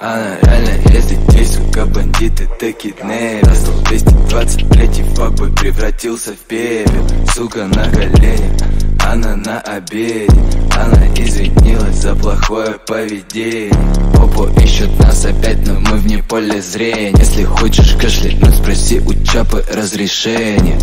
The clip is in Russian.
Она реально ездит здесь, сука, бандиты таки нейра Растал 223 факбой превратился в пепел Сука на коленях, она на обеде. Она извинилась за плохое поведение. Попу ищут нас опять, но мы вне поля зрения. Если хочешь кашлянуть, ну спроси у Чапы разрешение.